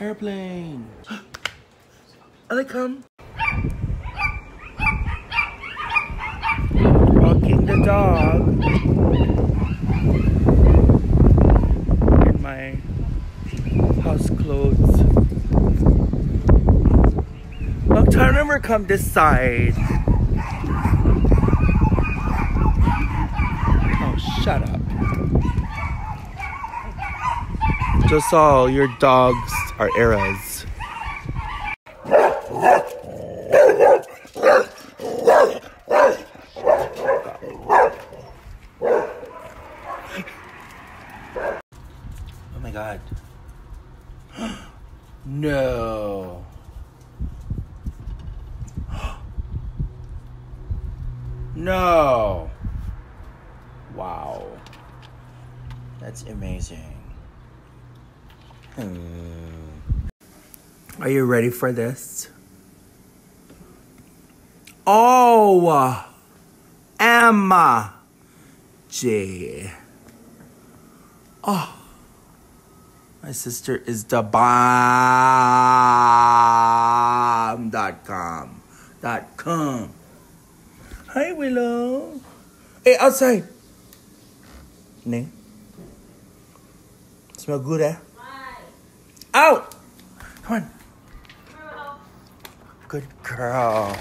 Airplane. Oh, they come. Walking the dog. In my house clothes. Look, time remember come this side. Oh, shut up. Just all your dogs are eras. Oh my god. no. no. Wow. That's amazing. Are you ready for this? Oh, Emma J. Oh, my sister is the bomb. Dot com. Dot com. Hi, Willow. Hey, outside. Ne? Smell good, eh? Out! Come on. Good girl.